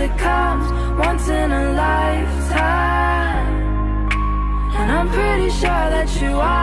that comes once in a lifetime. And I'm pretty sure that you are.